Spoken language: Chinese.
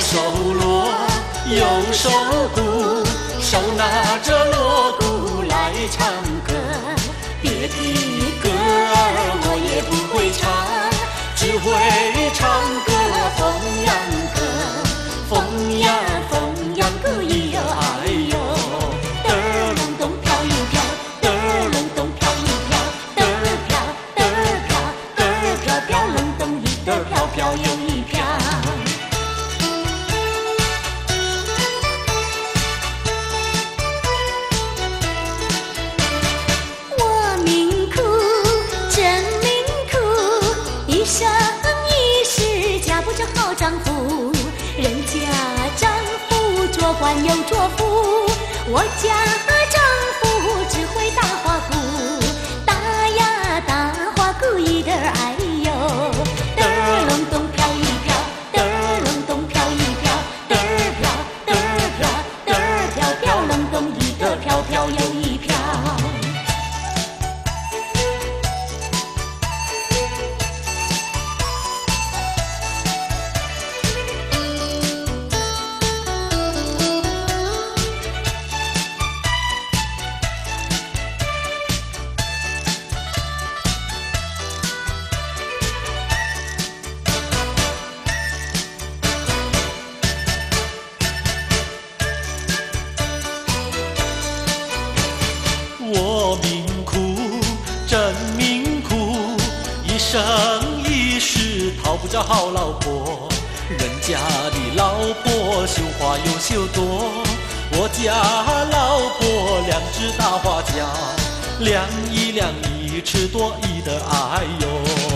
手锣，右手鼓，手拿着锣鼓来唱歌。别的着好丈夫，人家丈夫做官又做富，我家生一世讨不着好老婆。人家的老婆绣花又绣多，我家老婆两只大花轿，量一量一尺多一的哎呦。